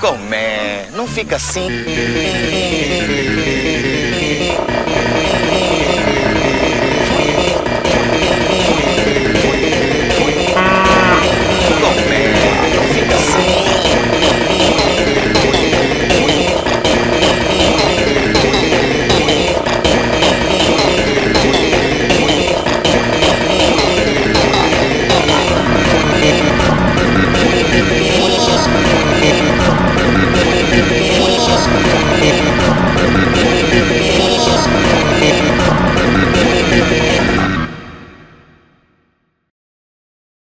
Como? Não fica assim.